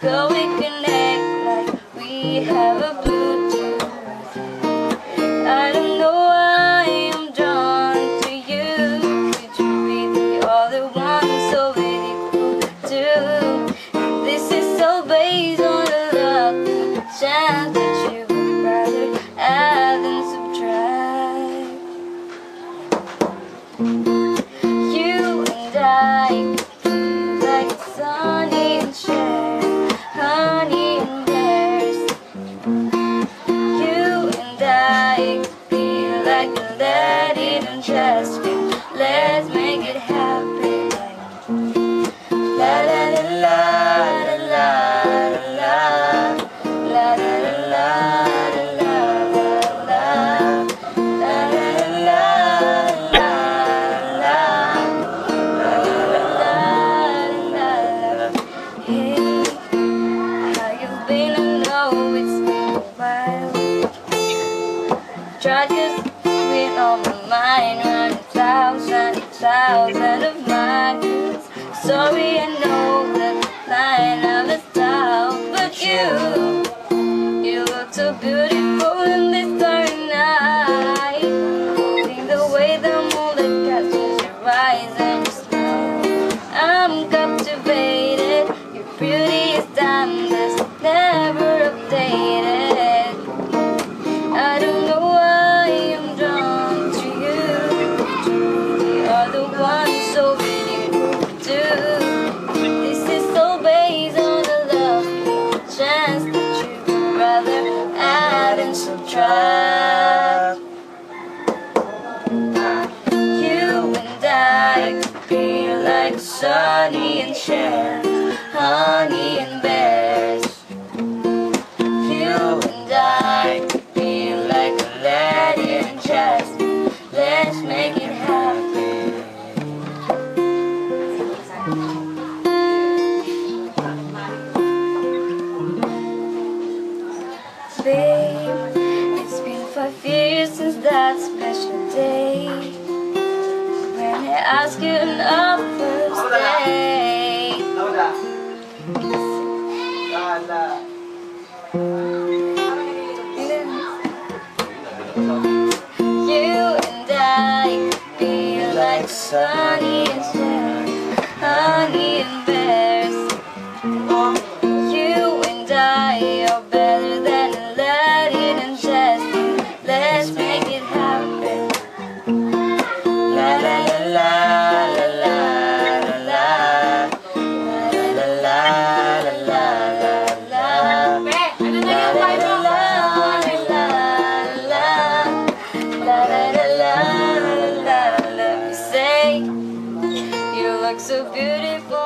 Go and connect like we have a Bluetooth I don't know why I'm drawn to you. Could you be the other one? So This is based on chance that you would rather add than subtract. Charges been on my mind Run thousand, thousand of miles Sorry I know that line of a style But you, you look so beautiful subtract. You and I could be like Sonny and Cher, Honey and Bear. fear since that special day. When I asked you on first day. You and I feel like sunny and shine, honey and beautiful.